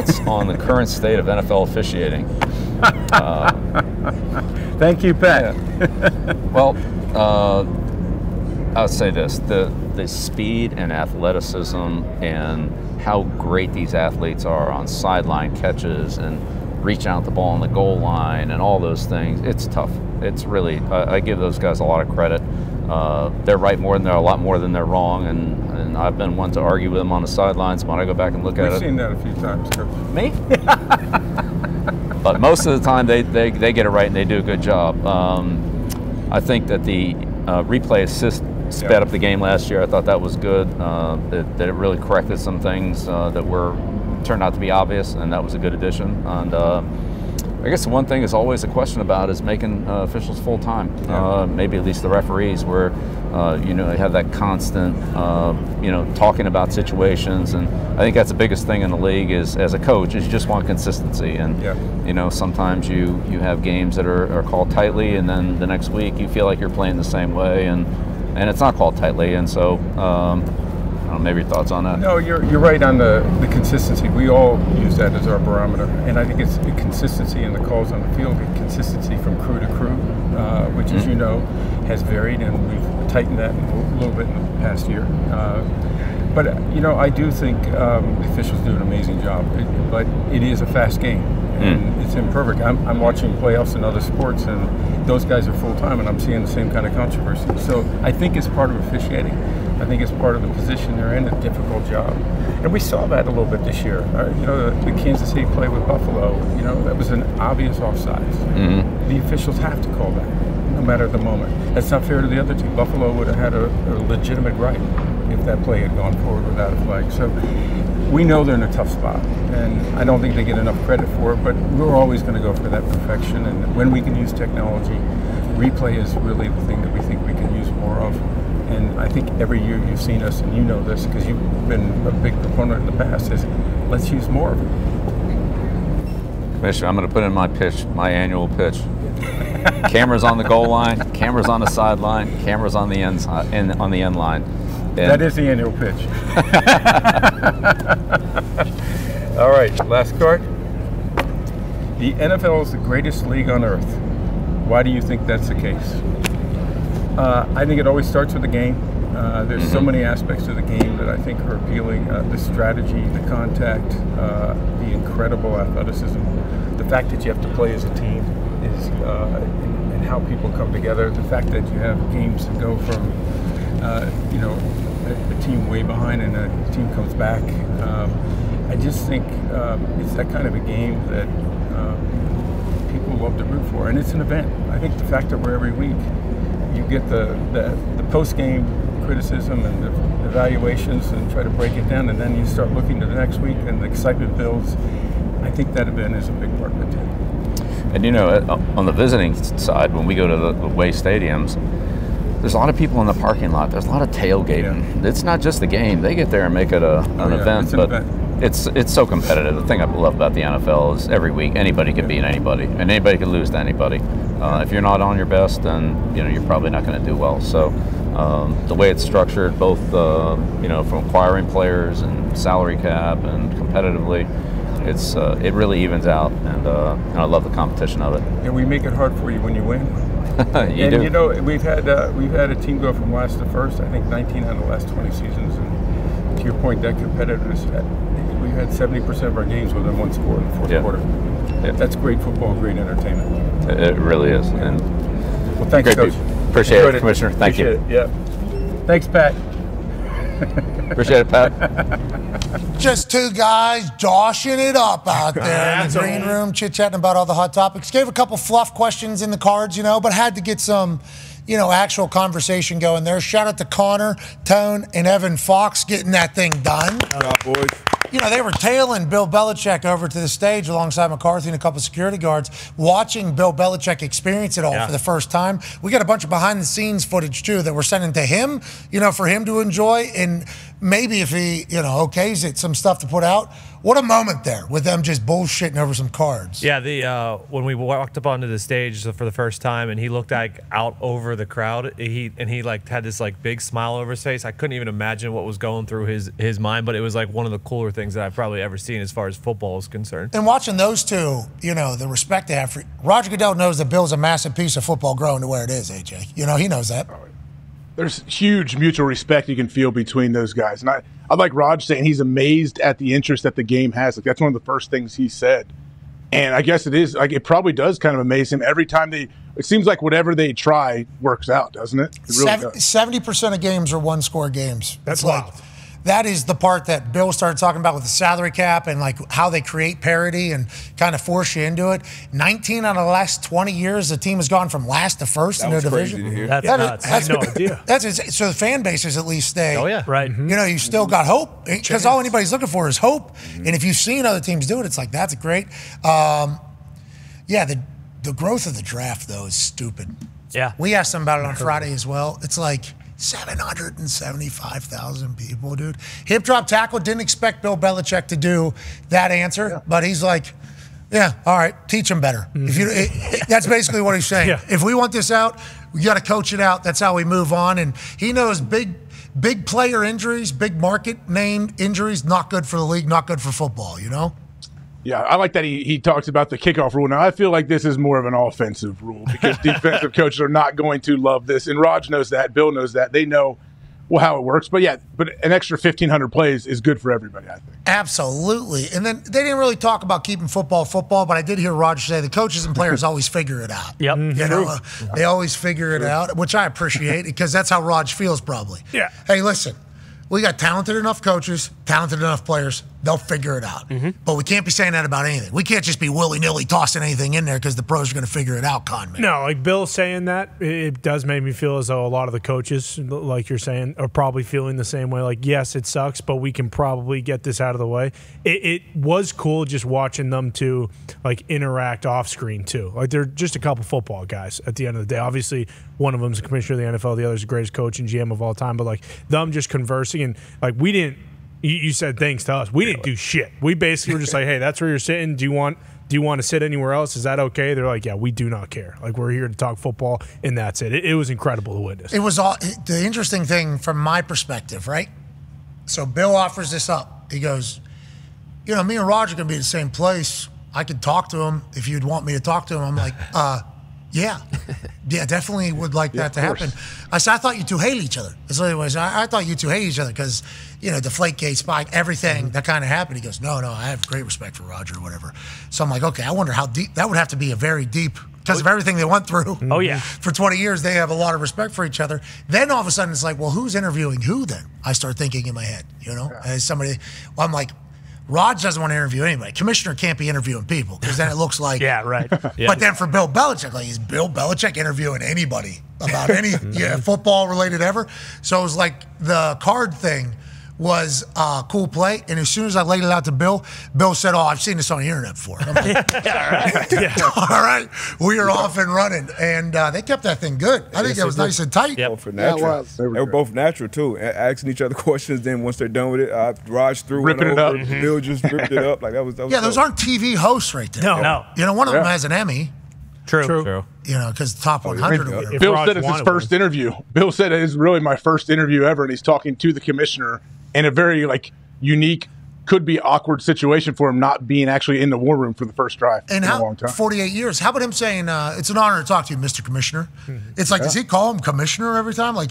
thoughts on the current state of NFL officiating? Uh, Thank you, Pat. Yeah. well, uh, I would say this: the the speed and athleticism and how great these athletes are on sideline catches and reaching out the ball on the goal line and all those things. It's tough. It's really. I, I give those guys a lot of credit. Uh, they're right more than they're a lot more than they're wrong, and, and I've been one to argue with them on the sidelines. When I go back and look We've at it, We've seen that a few times, Coach. Me? but most of the time, they, they, they get it right and they do a good job. Um, I think that the uh, replay assist sped up the game last year. I thought that was good. Uh, that, that, it really corrected some things uh, that were turned out to be obvious, and that was a good addition. And uh, I guess the one thing is always a question about is making uh, officials full time. Yeah. Uh, maybe at least the referees, where uh, you know they have that constant, you know, talking about situations, and I think that's the biggest thing in the league is as a coach is you just want consistency, and yeah. you know sometimes you you have games that are, are called tightly, and then the next week you feel like you're playing the same way, and and it's not called tightly, and so. Um, know, maybe your thoughts on that? No, you're, you're right on the, the consistency. We all use that as our barometer. And I think it's the consistency in the calls on the field, the consistency from crew to crew, uh, which, mm-hmm. as you know, has varied, and we've tightened that a little bit in the past year. Uh, but, you know, I do think um, the officials do an amazing job, it, but it is a fast game. And mm. it's imperfect. I'm, I'm watching playoffs in other sports, and those guys are full time, and I'm seeing the same kind of controversy. So I think it's part of officiating. I think it's part of the position they're in, a difficult job. And we saw that a little bit this year. Uh, you know, the, the, Kansas City play with Buffalo, you know, that was an obvious offside. Mm-hmm. The officials have to call that, no matter the moment. That's not fair to the other team. Buffalo would have had a, a legitimate right if that play had gone forward without a flag. So we know they're in a tough spot, and I don't think they get enough credit for it, but we're always going to go for that perfection. And when we can use technology, replay is really the thing that we think we can use more of and I think every year you've seen us, and you know this because you've been a big proponent in the past, is let's use more of it. Commissioner, I'm going to put in my pitch, my annual pitch. cameras on the goal line, cameras on the sideline, cameras on the end, uh, in, on the end line. And that is the annual pitch. All right, last card. The NFL is the greatest league on earth. Why do you think that's the case? Uh, I think it always starts with the game. Uh, there's mm-hmm. so many aspects of the game that I think are appealing. Uh, the strategy, the contact, uh, the incredible athleticism, the fact that you have to play as a team is, uh, and, and, how people come together. The fact that you have games that go from, uh, you know, a, a, team way behind and a team comes back. Um, I just think um, it's that kind of a game that um, people love to root for, and it's an event. I think the fact that we're every week you get the, the, the post game criticism and the evaluations and try to break it down, and then you start looking to the next week and the excitement builds. I think that event is a big part of it too. And you know, uh, on the visiting side, when we go to the away stadiums, there's a lot of people in the parking lot. There's a lot of tailgating. Yeah. It's not just the game; they get there and make it a, an oh, yeah. event. It's but event it's it's so competitive. The thing I love about the NFL is every week anybody can beat anybody, and anybody can lose to anybody. Uh, if you're not on your best, then you know you're probably not going to do well. So um, the way it's structured, both uh, you know from acquiring players and salary cap and competitively, it's uh, it really evens out, and, uh, and, I love the competition of it. And we make it hard for you when you win. you and do. you know we've had uh, we've had a team go from last to first. I think 19 out of the last 20 seasons, and to your point, that competitiveness we had 70% of our games within one score in the fourth yeah. quarter. Yeah. That's great football, great entertainment. It really is. Yeah. And well, thanks, Coach. Appreciate Enjoyed it, Commissioner. Thank Appreciate you. It. Yeah. Thanks, Pat. Appreciate it, Pat. Just two guys joshing it up out there in the green room, chit chatting about all the hot topics. Gave a couple fluff questions in the cards, you know, but had to get some you know, actual conversation going there. Shout out to Connor, Tone, and Evan Fox getting that thing done. boys you know, they were tailing Bill Belichick over to the stage alongside McCarthy and a couple of security guards, watching Bill Belichick experience it all yeah. for the first time. We got a bunch of behind the scenes footage too that we're sending to him, you know, for him to enjoy. And maybe if he, you know, okays it, some stuff to put out. What a moment there with them just bullshitting over some cards. Yeah, the uh, when we walked up onto the stage for the first time, and he looked like out over the crowd. He and he like had this like big smile over his face. I couldn't even imagine what was going through his his mind, but it was like one of the cooler things that I've probably ever seen as far as football is concerned. And watching those two, you know, the respect they have for Roger Goodell knows that Bill's a massive piece of football growing to where it is. AJ, you know, he knows that. There's huge mutual respect you can feel between those guys, and I, I like Rog saying he's amazed at the interest that the game has. Like that's one of the first things he said, and I guess it is like it probably does kind of amaze him every time they. It seems like whatever they try works out, doesn't it? It really. Seventy percent of games are one score games. That's It's like- wild. That is the part that Bill started talking about with the salary cap and like how they create parity and kind of force you into it. 19 out of the last 20 years, the team has gone from last to first in their was crazy division. to hear. That's That is- nuts. I had no idea. That's ins- so the fan bases at least stay. Oh yeah, Right. You know, you mm-hmm. still got hope eh, because all anybody's looking for is hope. Mm-hmm. And if you've seen other teams do it, it's like that's great. Um, yeah, the the growth of the draft though is stupid. Yeah. we asked them about it on Friday as well. It's like seven hundred and seventy-five thousand people, dude. Hip drop tackle. Didn't expect Bill Belichick to do that answer, but he's like. Yeah, all right. Teach them better. If you, mm-hmm. it, it- that's basically what he's saying. Yeah. If we want this out, we got to coach it out. That's how we move on. And he knows big, big player injuries, big market name injuries, not good for the league, not good for football. You know. Yeah, I like that he, he talks about the kickoff rule. Now, I feel like this is more of an offensive rule because defensive coaches are not going to love this. And Rog knows that. Bill knows that. They know well, how it works. But yeah, but an extra 1,500 plays is good for everybody, I think. Absolutely. And then they didn't really talk about keeping football football, but I did hear Roger say the coaches and players always figure it out. Yep. You know, uh, they always figure it out, which I appreciate because that's how Rog feels probably. Yeah. Hey, listen, we got talented enough coaches, talented enough players. They'll figure it out. Mm-hmm. But we can't be saying that about anything. We can't just be willy nilly tossing anything in there because the pros are going to figure it out, con man. No, like Bill saying that, it- it does make me feel as though a lot of the coaches, like you're saying, are probably feeling the same way. Like, yes, it sucks, but we can probably get this out of the way. It, it was cool just watching them to like interact off screen too. Like they're just a couple football guys at the end of the day. Obviously, one of them's the commissioner of the NFL, the other's the greatest coach and GM of all time. But like them just conversing and like we didn't. You, you said thanks to us. We didn't do shit. We basically were just like, hey, that's where you're sitting. Do you want? do you want to sit anywhere else? Is that okay? They're like, yeah, we do not care. Like we're here to talk football, and that's it. It, it was incredible to witness. It was all the interesting thing from my perspective, right? So Bill offers this up. He goes, you know, me and Roger are gonna be in the same place. I could talk to him if you'd want me to talk to him. I'm like, uh, yeah, yeah, definitely would like that to happen. I said, I thought you two hated each other. That's what it was. I, I thought you two hated each other because, you know, Deflate Gate, Spike, everything mm-hmm. that kind of happened. He goes, no, no, I have great respect for Roger or whatever. So I'm like, okay, I wonder how deep that would have to be a very deep because of oh, everything they went through. Mm-hmm. Oh, yeah. For 20 years, they have a lot of respect for each other. Then all of a sudden, it's like, well, who's interviewing who then? I start thinking in my head, you know, as somebody, well, I'm like, Rog doesn't want to interview anybody. Commissioner can't be interviewing people because then it looks like. yeah, right. But then for Bill Belichick, like, is Bill Belichick interviewing anybody about any yeah, football related ever? So it was like the card thing was a cool play. And as soon as I laid it out to Bill, Bill said, Oh, I've seen this on the internet before. I'm like, all right, we are off and running. And uh, they kept that thing good. I think it was nice and tight. Yep. For natural. was. They were both natural too, a- asking each other questions. Then once they're done with it, uh, Rog threw Ripping it over. up. Bill just ripped it up like that was. That was Yeah, those aren't TV hosts right there. No. No. You know, one of them has an Emmy, True. True. True. you know, because top 100 or Bill Rog said it's his first interview. Bill said it is really my first interview ever, and he's talking to the commissioner in a very like unique, could be awkward situation for him not being actually in the war room for the first drive And in how a long time. 48 years? How about him saying, uh, "It's an honor to talk to you, Mr. Commissioner"? It's like, does he call him Commissioner every time? Like,